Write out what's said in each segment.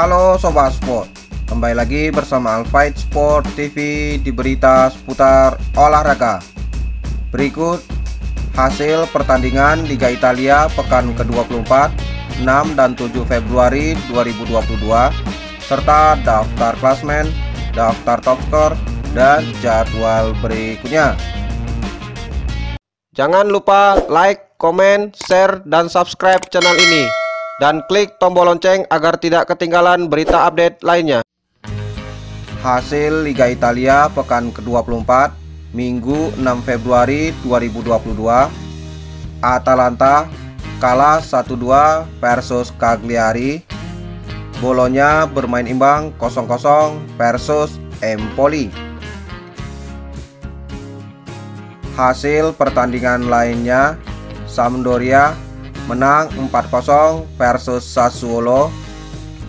Halo Sobat Sport Kembali lagi bersama Alfight Sport TV di berita seputar olahraga Berikut hasil pertandingan Liga Italia pekan ke-24 6 dan 7 Februari 2022 serta daftar klasmen, daftar top skor, dan jadwal berikutnya. Jangan lupa like, komen, share, dan subscribe channel ini dan klik tombol lonceng agar tidak ketinggalan berita update lainnya. Hasil Liga Italia pekan ke-24 Minggu 6 Februari 2022 Atalanta kalah 1-2 versus Cagliari. Bolonya bermain imbang 0-0 versus Empoli. Hasil pertandingan lainnya Sampdoria menang 4-0 versus Sassuolo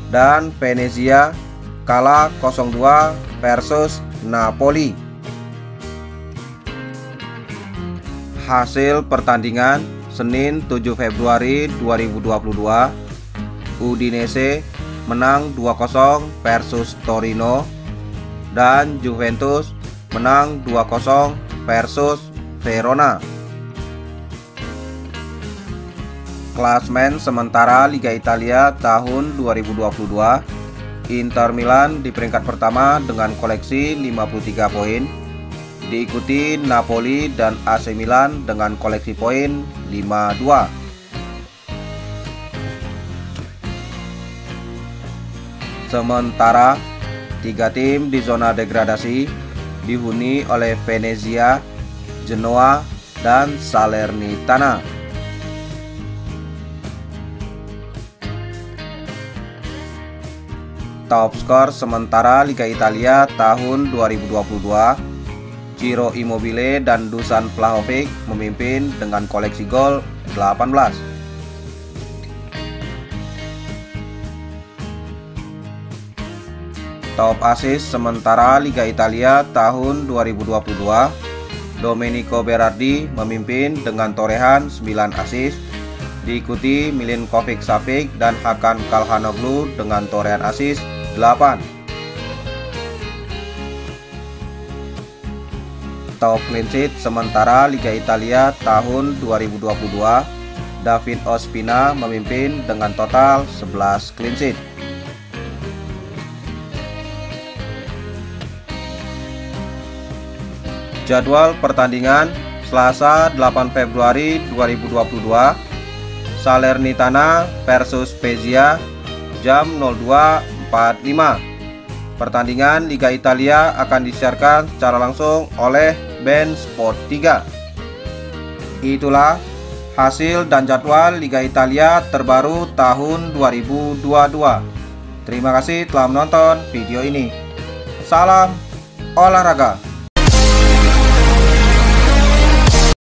dan Venezia kalah 0-2 versus Napoli. Hasil pertandingan Senin 7 Februari 2022 Udinese menang 2-0 versus Torino dan Juventus menang 2-0 versus Verona. Klasmen sementara Liga Italia tahun 2022 Inter Milan di peringkat pertama dengan koleksi 53 poin. Diikuti Napoli dan AC Milan dengan koleksi poin 52 Sementara tiga tim di zona degradasi dihuni oleh Venezia, Genoa, dan Salernitana. Top skor sementara Liga Italia tahun 2022 Ciro Immobile dan Dusan Vlahovic memimpin dengan koleksi gol 18 Top assist sementara Liga Italia tahun 2022 Domenico Berardi memimpin dengan torehan 9 assist. Diikuti Milinkovic Savic dan Hakan Kalhanoglu dengan torehan assist. 8 Top clean sheet sementara Liga Italia tahun 2022 David Ospina memimpin dengan total 11 clean sheet. Jadwal pertandingan Selasa 8 Februari 2022 Salernitana versus Spezia jam 02 45 Pertandingan Liga Italia akan disiarkan secara langsung oleh Band Sport 3 Itulah hasil dan jadwal Liga Italia terbaru tahun 2022 Terima kasih telah menonton video ini. Salam olahraga